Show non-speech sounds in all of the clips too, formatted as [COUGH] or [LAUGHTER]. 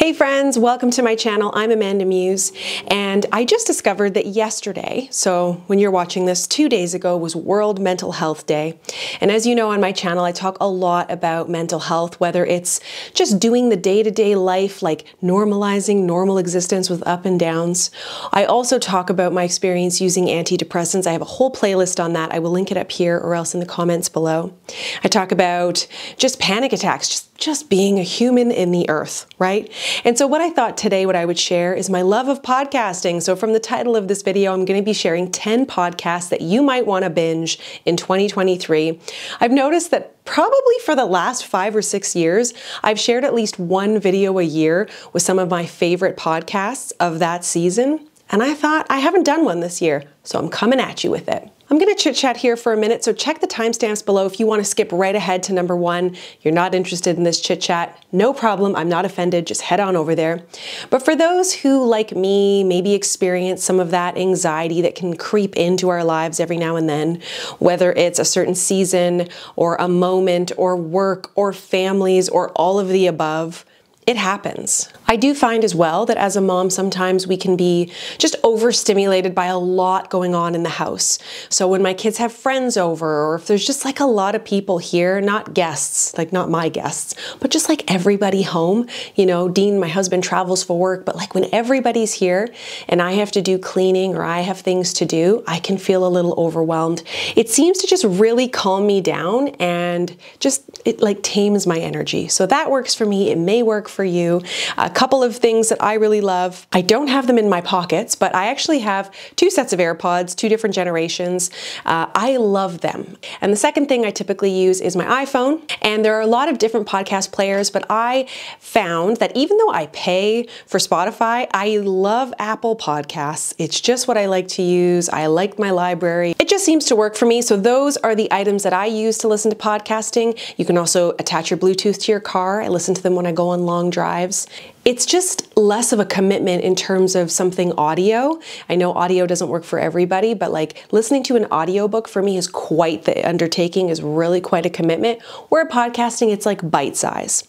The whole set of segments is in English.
Hey friends, welcome to my channel. I'm Amanda Muse, and I just discovered that yesterday, so when you're watching this, two days ago was World Mental Health Day. And as you know on my channel, I talk a lot about mental health, whether it's just doing the day-to-day life, like normalizing normal existence with up and downs. I also talk about my experience using antidepressants. I have a whole playlist on that. I will link it up here or else in the comments below. I talk about just panic attacks, just just being a human in the earth, right? And so what I thought today what I would share is my love of podcasting. So from the title of this video, I'm going to be sharing 10 podcasts that you might want to binge in 2023. I've noticed that probably for the last five or six years, I've shared at least one video a year with some of my favorite podcasts of that season. And I thought I haven't done one this year, so I'm coming at you with it. I'm to chit chat here for a minute, so check the timestamps below if you want to skip right ahead to number one. You're not interested in this chit chat, no problem. I'm not offended. Just head on over there. But for those who, like me, maybe experience some of that anxiety that can creep into our lives every now and then, whether it's a certain season or a moment or work or families or all of the above, it happens. I do find as well that as a mom, sometimes we can be just overstimulated by a lot going on in the house. So when my kids have friends over, or if there's just like a lot of people here, not guests, like not my guests, but just like everybody home, you know, Dean, my husband, travels for work, but like when everybody's here and I have to do cleaning or I have things to do, I can feel a little overwhelmed. It seems to just really calm me down and just it like tames my energy. So that works for me. It may work for you. A couple of things that I really love. I don't have them in my pockets, but I actually have two sets of AirPods, two different generations. Uh, I love them. And the second thing I typically use is my iPhone. And there are a lot of different podcast players, but I found that even though I pay for Spotify, I love Apple Podcasts. It's just what I like to use. I like my library. It just seems to work for me. So those are the items that I use to listen to podcasting. You can also attach your Bluetooth to your car. I listen to them when I go on long long drives. It's just less of a commitment in terms of something audio. I know audio doesn't work for everybody, but like listening to an audiobook for me is quite the undertaking, is really quite a commitment. Where podcasting, it's like bite size.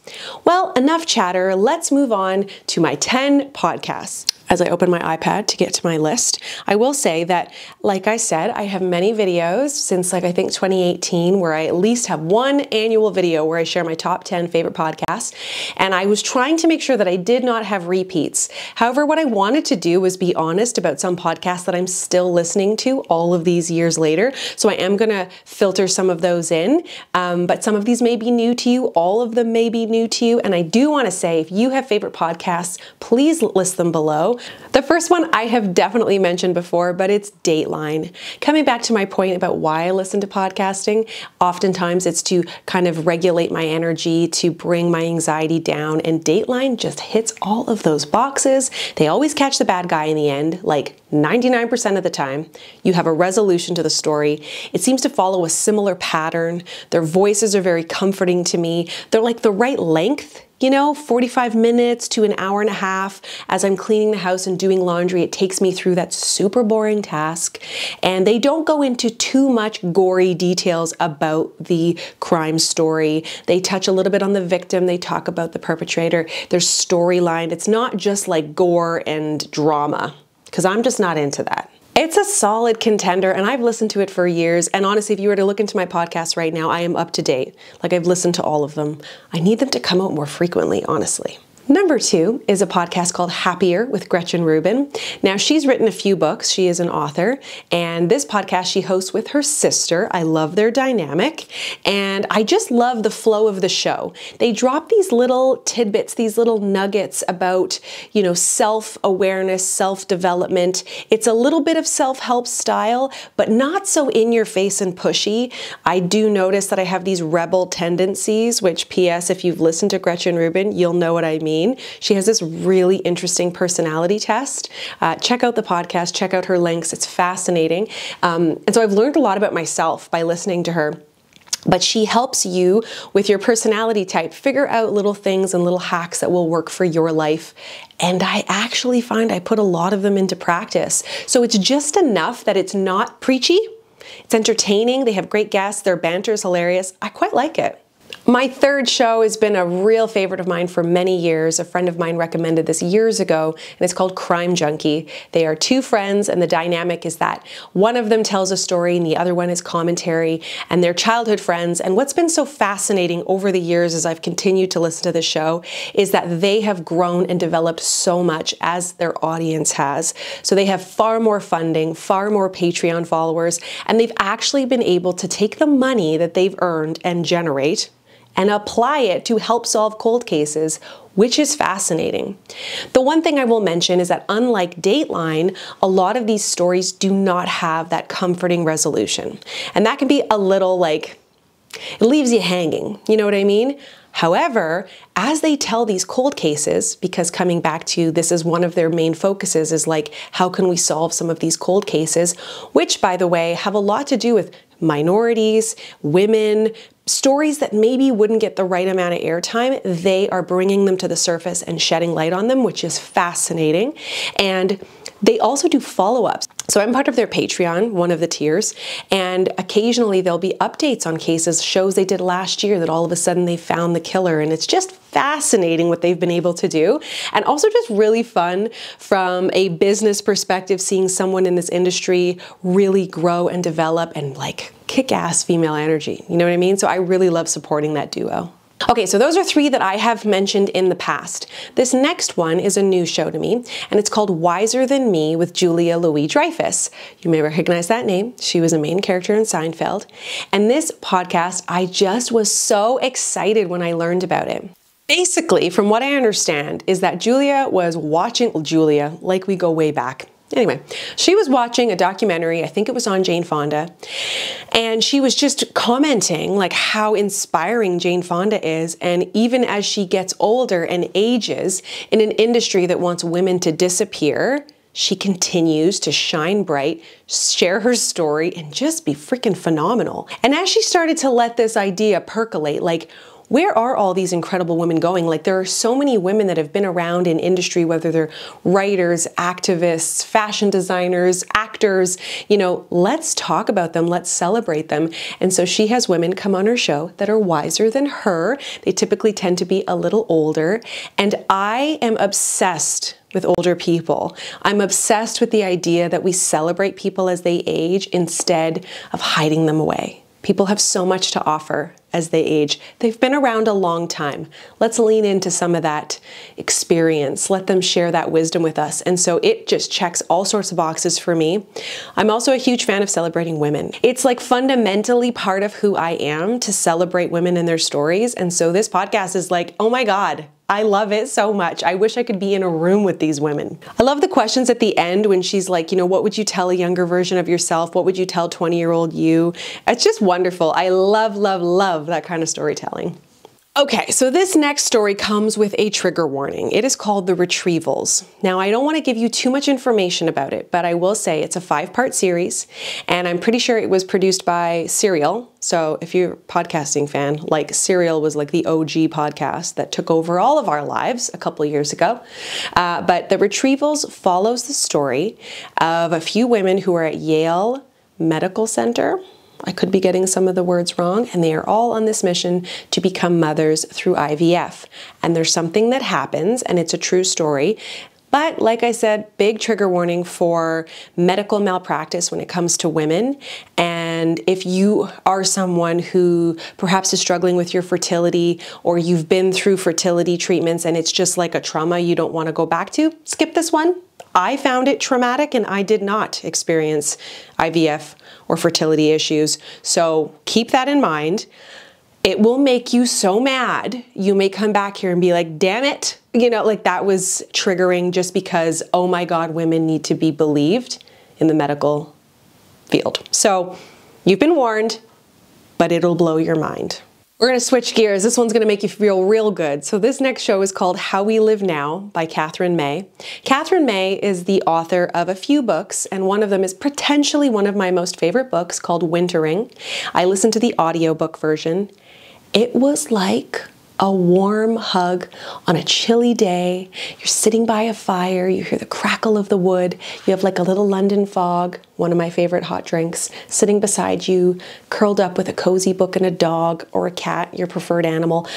Well, enough chatter. Let's move on to my 10 podcasts as I open my iPad to get to my list. I will say that, like I said, I have many videos since like I think 2018 where I at least have one annual video where I share my top 10 favorite podcasts. And I was trying to make sure that I did not have repeats. However, what I wanted to do was be honest about some podcasts that I'm still listening to all of these years later. So I am going to filter some of those in. Um, but some of these may be new to you. All of them may be new to you. And I do want to say if you have favorite podcasts, please list them below. The first one I have definitely mentioned before, but it's Dateline. Coming back to my point about why I listen to podcasting, oftentimes it's to kind of regulate my energy, to bring my anxiety down, and Dateline just hits all of those boxes. They always catch the bad guy in the end, like 99% of the time. You have a resolution to the story. It seems to follow a similar pattern. Their voices are very comforting to me. They're like the right length you know, 45 minutes to an hour and a half as I'm cleaning the house and doing laundry. It takes me through that super boring task. And they don't go into too much gory details about the crime story. They touch a little bit on the victim, they talk about the perpetrator, there's storyline. It's not just like gore and drama, because I'm just not into that. It's a solid contender, and I've listened to it for years. And honestly, if you were to look into my podcast right now, I am up to date. Like, I've listened to all of them. I need them to come out more frequently, honestly. Number two is a podcast called Happier with Gretchen Rubin. Now, she's written a few books. She is an author, and this podcast she hosts with her sister. I love their dynamic, and I just love the flow of the show. They drop these little tidbits, these little nuggets about, you know, self awareness, self development. It's a little bit of self help style, but not so in your face and pushy. I do notice that I have these rebel tendencies, which, P.S., if you've listened to Gretchen Rubin, you'll know what I mean She has this really interesting personality test. Uh, check out the podcast, check out her links. It's fascinating. Um, and so I've learned a lot about myself by listening to her but she helps you with your personality type figure out little things and little hacks that will work for your life. And I actually find I put a lot of them into practice. So it's just enough that it's not preachy. It's entertaining. They have great guests. Their banter is hilarious. I quite like it. My third show has been a real favorite of mine for many years. A friend of mine recommended this years ago, and it's called Crime Junkie. They are two friends, and the dynamic is that one of them tells a story and the other one is commentary, and they're childhood friends. And what's been so fascinating over the years as I've continued to listen to the show is that they have grown and developed so much as their audience has. So they have far more funding, far more Patreon followers, and they've actually been able to take the money that they've earned and generate and apply it to help solve cold cases, which is fascinating. The one thing I will mention is that unlike Dateline, a lot of these stories do not have that comforting resolution. And that can be a little like, it leaves you hanging. You know what I mean? However, as they tell these cold cases, because coming back to this is one of their main focuses, is like, how can we solve some of these cold cases, which, by the way, have a lot to do with minorities, women, stories that maybe wouldn't get the right amount of airtime, they are bringing them to the surface and shedding light on them, which is fascinating. And they also do follow ups. So I'm part of their Patreon, one of the tiers, and occasionally there'll be updates on cases, shows they did last year that all of a sudden they found the killer. And it's just fascinating what they've been able to do. And also just really fun from a business perspective, seeing someone in this industry really grow and develop and like kick ass female energy. You know what I mean? So I really love supporting that duo. Okay, so those are three that I have mentioned in the past. This next one is a new show to me, and it's called Wiser Than Me with Julia Louis Dreyfus. You may recognize that name. She was a main character in Seinfeld. And this podcast, I just was so excited when I learned about it. Basically, from what I understand, is that Julia was watching, Julia, like we go way back, Anyway, she was watching a documentary, I think it was on Jane Fonda, and she was just commenting like how inspiring Jane Fonda is. And even as she gets older and ages in an industry that wants women to disappear, she continues to shine bright, share her story, and just be freaking phenomenal. And as she started to let this idea percolate, like, where are all these incredible women going? Like there are so many women that have been around in industry, whether they're writers, activists, fashion designers, actors, you know, let's talk about them, let's celebrate them. And so she has women come on her show that are wiser than her. They typically tend to be a little older. And I am obsessed with older people. I'm obsessed with the idea that we celebrate people as they age instead of hiding them away. People have so much to offer as they age. They've been around a long time. Let's lean into some of that experience. Let them share that wisdom with us. And so it just checks all sorts of boxes for me. I'm also a huge fan of celebrating women. It's like fundamentally part of who I am to celebrate women and their stories. And so this podcast is like, oh my God, I love it so much. I wish I could be in a room with these women. I love the questions at the end when she's like, you know, what would you tell a younger version of yourself? What would you tell 20 year old you? It's just wonderful. I love, love, love that kind of storytelling. Okay, so this next story comes with a trigger warning. It is called The Retrievals. Now, I don't want to give you too much information about it, but I will say it's a five part series, and I'm pretty sure it was produced by Serial. So, if you're a podcasting fan, like Serial was like the OG podcast that took over all of our lives a couple years ago. Uh, but The Retrievals follows the story of a few women who are at Yale Medical Center I could be getting some of the words wrong, and they are all on this mission to become mothers through IVF. And there's something that happens, and it's a true story. But like I said, big trigger warning for medical malpractice when it comes to women. And if you are someone who perhaps is struggling with your fertility or you've been through fertility treatments and it's just like a trauma you don't want to go back to, skip this one. I found it traumatic and I did not experience IVF or fertility issues. So keep that in mind. It will make you so mad. You may come back here and be like, damn it. You know, like that was triggering just because, oh my God, women need to be believed in the medical field. So you've been warned, but it'll blow your mind. We're going to switch gears. This one's going to make you feel real good. So this next show is called How We Live Now by Katherine May. Katherine May is the author of a few books, and one of them is potentially one of my most favorite books called Wintering. I listened to the audiobook version. It was like a warm hug on a chilly day. You're sitting by a fire, you hear the crackle of the wood, you have like a little London fog, one of my favorite hot drinks, sitting beside you, curled up with a cozy book and a dog or a cat, your preferred animal.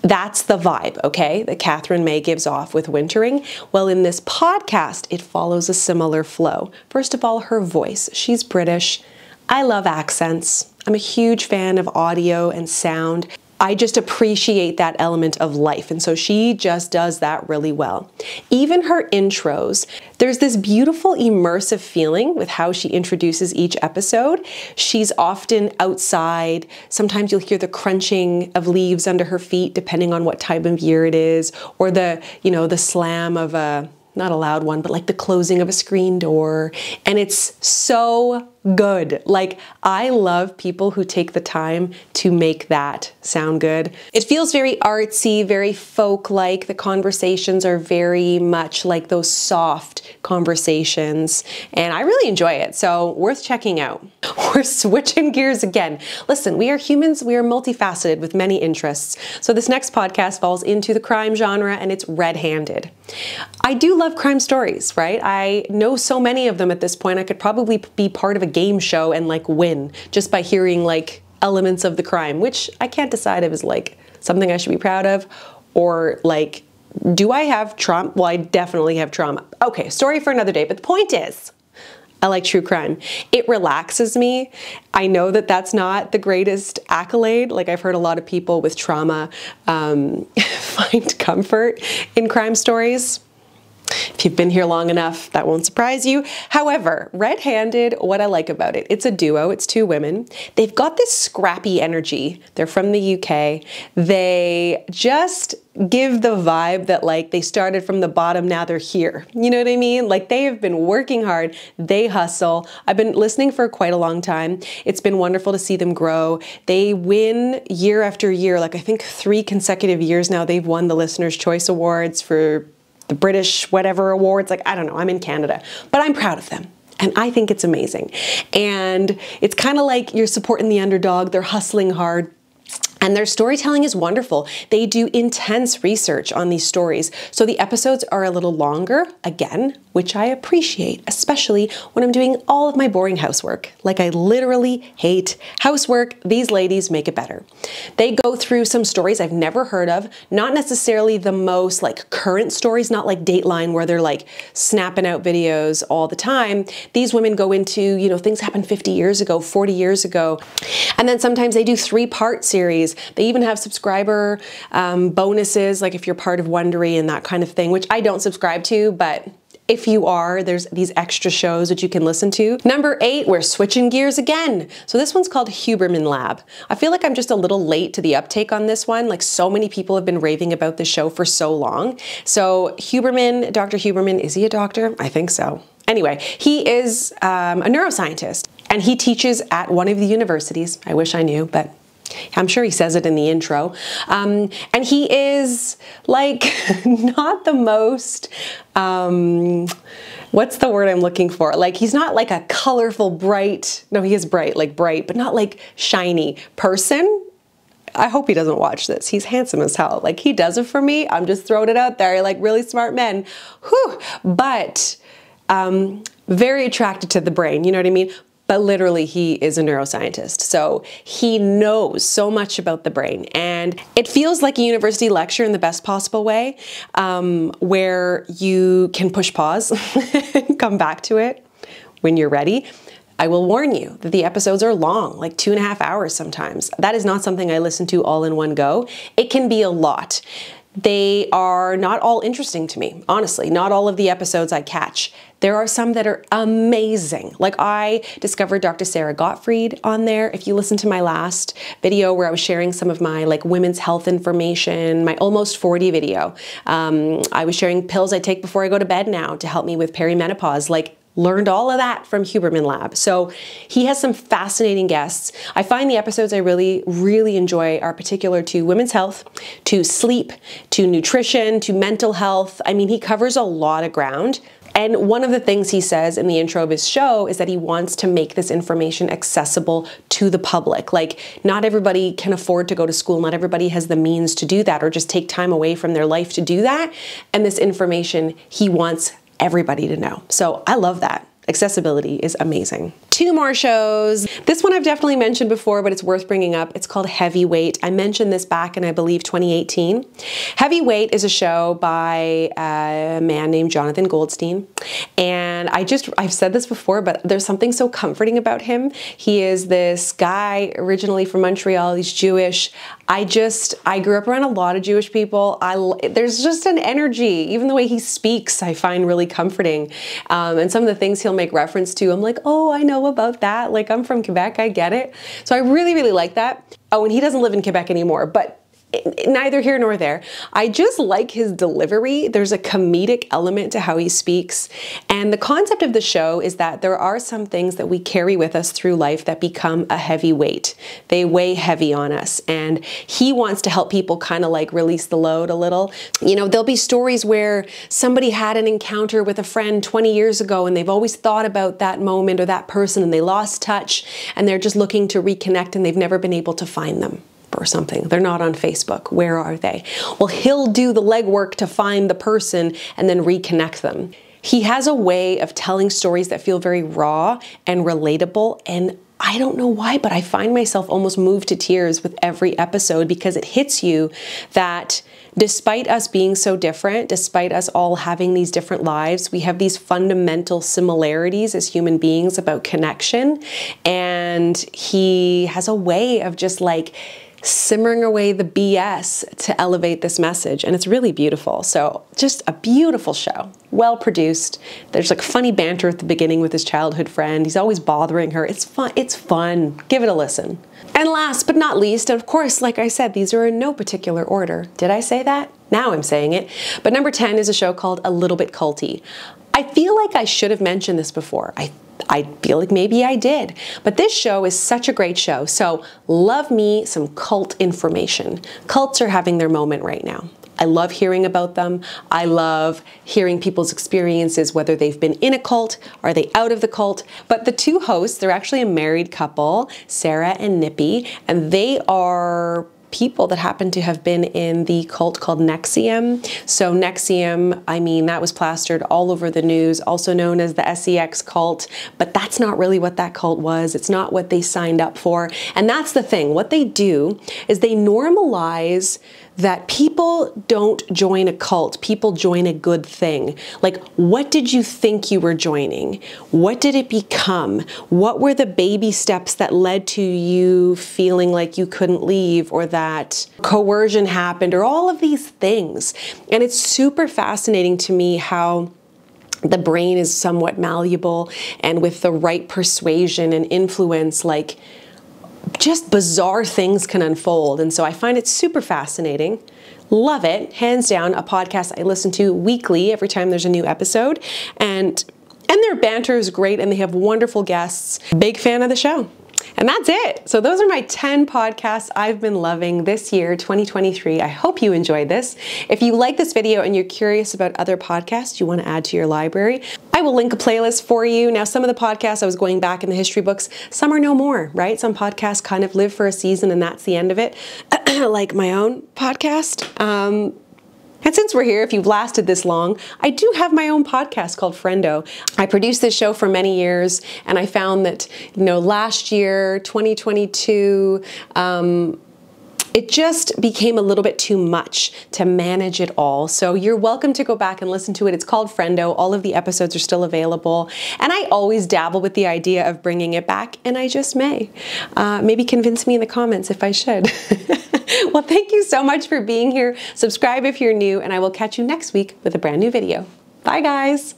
That's the vibe, okay, that Katherine May gives off with wintering. Well, in this podcast, it follows a similar flow. First of all, her voice. She's British. I love accents. I'm a huge fan of audio and sound. I just appreciate that element of life. And so she just does that really well. Even her intros, there's this beautiful immersive feeling with how she introduces each episode. She's often outside. Sometimes you'll hear the crunching of leaves under her feet, depending on what time of year it is, or the, you know, the slam of a, not a loud one, but like the closing of a screen door. And it's so good. Like, I love people who take the time to make that sound good. It feels very artsy, very folk like. The conversations are very much like those soft conversations, and I really enjoy it. So, worth checking out. [LAUGHS] We're switching gears again. Listen, we are humans, we are multifaceted with many interests. So, this next podcast falls into the crime genre and it's red handed. I do love crime stories, right? I know so many of them at this point. I could probably be part of a game show and like win just by hearing like elements of the crime, which I can't decide if is like something I should be proud of or like, do I have trauma? Well, I definitely have trauma. Okay, story for another day. But the point is, I like true crime. It relaxes me. I know that that's not the greatest accolade. Like I've heard a lot of people with trauma um, [LAUGHS] find comfort in crime stories. If you've been here long enough, that won't surprise you. However, Red Handed, what I like about it, it's a duo, it's two women. They've got this scrappy energy. They're from the UK. They just give the vibe that like they started from the bottom, now they're here. You know what I mean? Like they have been working hard, they hustle. I've been listening for quite a long time. It's been wonderful to see them grow. They win year after year, like I think three consecutive years now, they've won the Listener's Choice Awards for the British whatever awards. Like, I don't know, I'm in Canada, but I'm proud of them. And I think it's amazing. And it's kind of like you're supporting the underdog, they're hustling hard. And their storytelling is wonderful. They do intense research on these stories. So the episodes are a little longer, again, which I appreciate, especially when I'm doing all of my boring housework. Like I literally hate housework. These ladies make it better. They go through some stories I've never heard of, not necessarily the most like current stories, not like Dateline where they're like snapping out videos all the time. These women go into, you know, things happened 50 years ago, 40 years ago. And then sometimes they do three part series. They even have subscriber um, bonuses, like if you're part of Wondery and that kind of thing, which I don't subscribe to, but if you are, there's these extra shows that you can listen to. Number eight, we're switching gears again. So this one's called Huberman Lab. I feel like I'm just a little late to the uptake on this one. Like so many people have been raving about this show for so long. So Huberman, Dr. Huberman, is he a doctor? I think so. Anyway, he is um, a neuroscientist and he teaches at one of the universities. I wish I knew, but I'm sure he says it in the intro. Um, and he is like [LAUGHS] not the most, um, what's the word I'm looking for? Like he's not like a colorful, bright, no, he is bright, like bright, but not like shiny person. I hope he doesn't watch this. He's handsome as hell. Like he does it for me. I'm just throwing it out there. Like really smart men. Whew. But um, very attracted to the brain. You know what I mean? But literally he is a neuroscientist. So he knows so much about the brain. And it feels like a university lecture in the best possible way, um, where you can push pause [LAUGHS] and come back to it when you're ready. I will warn you that the episodes are long, like two and a half hours sometimes. That is not something I listen to all in one go. It can be a lot. They are not all interesting to me, honestly. Not all of the episodes I catch. There are some that are amazing. Like I discovered Dr. Sara Gottfried on there. If you listen to my last video where I was sharing some of my like women's health information, my almost 40 video, um, I was sharing pills I take before I go to bed now to help me with perimenopause. Like learned all of that from Huberman Lab. So he has some fascinating guests. I find the episodes I really, really enjoy are particular to women's health, to sleep, to nutrition, to mental health. I mean, he covers a lot of ground And one of the things he says in the intro of his show is that he wants to make this information accessible to the public. Like, not everybody can afford to go to school, not everybody has the means to do that or just take time away from their life to do that. And this information he wants everybody to know. So I love that. Accessibility is amazing. Two more shows. This one I've definitely mentioned before, but it's worth bringing up. It's called Heavyweight. I mentioned this back in, I believe, 2018. Heavyweight is a show by a man named Jonathan Goldstein. And I just, I've said this before, but there's something so comforting about him. He is this guy originally from Montreal. He's Jewish. I just, I grew up around a lot of Jewish people. I, there's just an energy, even the way he speaks, I find really comforting. Um, and some of the things he'll make reference to, I'm like, oh, I know about that. Like, I'm from Quebec, I get it. So I really, really like that. Oh, and he doesn't live in Quebec anymore, but neither here nor there. I just like his delivery. There's a comedic element to how he speaks. And the concept of the show is that there are some things that we carry with us through life that become a heavy weight. They weigh heavy on us. And he wants to help people kind of like release the load a little. You know, there'll be stories where somebody had an encounter with a friend 20 years ago and they've always thought about that moment or that person and they lost touch and they're just looking to reconnect and they've never been able to find them or something. They're not on Facebook. Where are they? Well, he'll do the legwork to find the person and then reconnect them. He has a way of telling stories that feel very raw and relatable and I don't know why, but I find myself almost moved to tears with every episode because it hits you that despite us being so different, despite us all having these different lives, we have these fundamental similarities as human beings about connection. And he has a way of just like, simmering away the BS to elevate this message. And it's really beautiful. So, just a beautiful show, well produced. There's like funny banter at the beginning with his childhood friend. He's always bothering her. It's fun. It's fun. Give it a listen. And last but not least, of course, like I said, these are in no particular order. Did I say that? Now I'm saying it. But number 10 is a show called A Little Bit Culty. I feel like I should have mentioned this before. I I feel like maybe I did. But this show is such a great show. So, love me some cult information. Cults are having their moment right now. I love hearing about them. I love hearing people's experiences, whether they've been in a cult, are they out of the cult. But the two hosts, they're actually a married couple, Sarah and Nippy, and they are people that happen to have been in the cult called NXIVM. So NXIVM, I mean, that was plastered all over the news, also known as the SEX cult, but that's not really what that cult was. It's not what they signed up for. And that's the thing. What they do is they normalize that people don't join a cult, people join a good thing. Like, what did you think you were joining? What did it become? What were the baby steps that led to you feeling like you couldn't leave or that coercion happened or all of these things? And it's super fascinating to me how the brain is somewhat malleable and with the right persuasion and influence, like, just bizarre things can unfold. And so I find it super fascinating. Love it. Hands down, a podcast I listen to weekly every time there's a new episode. And and their banter is great and they have wonderful guests. Big fan of the show. And that's it. So those are my 10 podcasts I've been loving this year, 2023. I hope you enjoyed this. If you like this video and you're curious about other podcasts you want to add to your library, I will link a playlist for you. Now, some of the podcasts I was going back in the history books, some are no more, right? Some podcasts kind of live for a season and that's the end of it, [CLEARS THROAT] like my own podcast. Um, and since we're here, if you've lasted this long, I do have my own podcast called Friendo. I produced this show for many years, and I found that, you know, last year, 2022, um, it just became a little bit too much to manage it all. So you're welcome to go back and listen to it. It's called Friendo. All of the episodes are still available. And I always dabble with the idea of bringing it back, and I just may. Uh, maybe convince me in the comments if I should. [LAUGHS] well, thank you so much for being here. Subscribe if you're new, and I will catch you next week with a brand new video. Bye, guys.